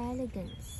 Elegance。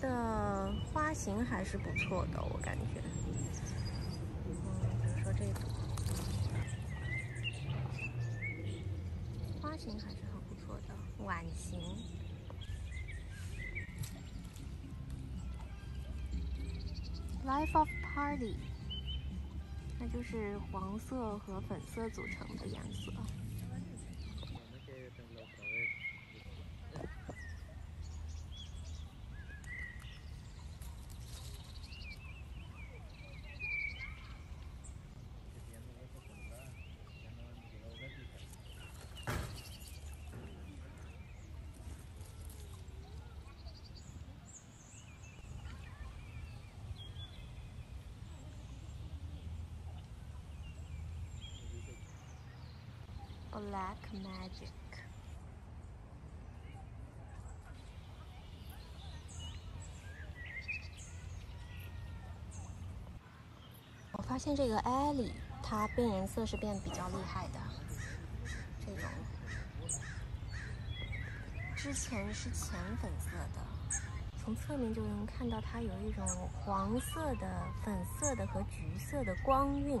的花型还是不错的，我感觉。嗯，比如说这朵，花型还是很不错的，碗型。Life of Party，那就是黄色和粉色组成的颜色。Black Magic。我发现这个艾莉，它变颜色是变比较厉害的。这种之前是浅粉色的，从侧面就能看到它有一种黄色的、粉色的和橘色的光晕。